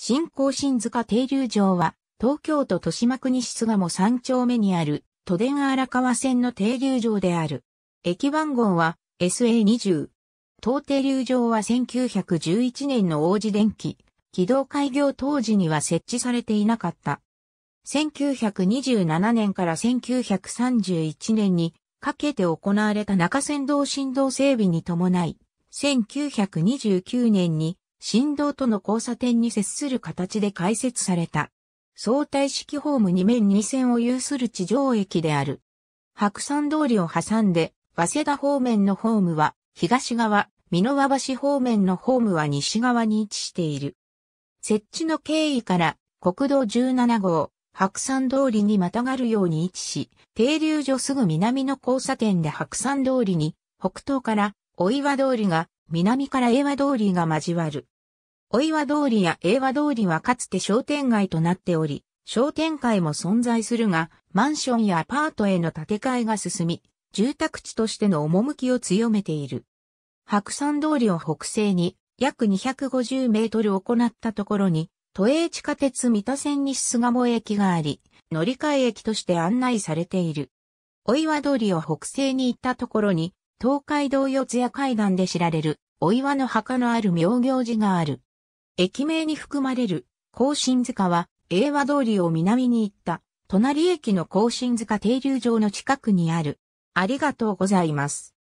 新興新塚停留場は、東京都豊島区西巣鴨三丁目にある、都電荒川線の停留場である。駅番号は SA20。当停留場は1911年の王子電機、起動開業当時には設置されていなかった。1927年から1931年にかけて行われた中線道振動整備に伴い、1929年に振動との交差点に接する形で開設された。相対式ホーム2面2線を有する地上駅である。白山通りを挟んで、早稲田方面のホームは東側、美濃和橋方面のホームは西側に位置している。設置の経緯から国道17号、白山通りにまたがるように位置し、停留所すぐ南の交差点で白山通りに、北東から大岩通りが南から英和通りが交わる。大岩通りや英和通りはかつて商店街となっており、商店会も存在するが、マンションやアパートへの建て替えが進み、住宅地としての趣を強めている。白山通りを北西に約250メートル行ったところに、都営地下鉄三田線西巣鴨駅があり、乗り換え駅として案内されている。大岩通りを北西に行ったところに、東海道四谷階段で知られる、お岩の墓のある妙行寺がある。駅名に含まれる、甲信塚は、英和通りを南に行った、隣駅の甲信塚停留場の近くにある。ありがとうございます。